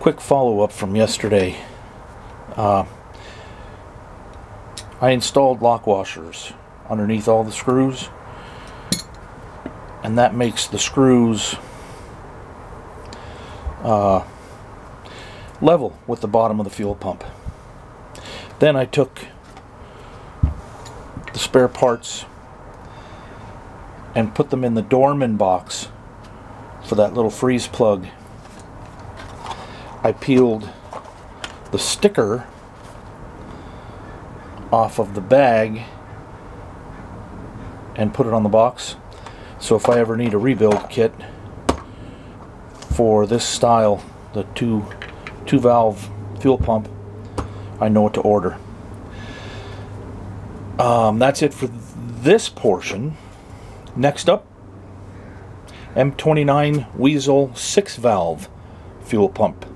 quick follow-up from yesterday. Uh, I installed lock washers underneath all the screws and that makes the screws uh, level with the bottom of the fuel pump. Then I took the spare parts and put them in the Dorman box for that little freeze plug. I peeled the sticker off of the bag and put it on the box. So if I ever need a rebuild kit for this style, the two two valve fuel pump, I know what to order. Um, that's it for this portion. Next up, M29 Weasel 6 valve fuel pump.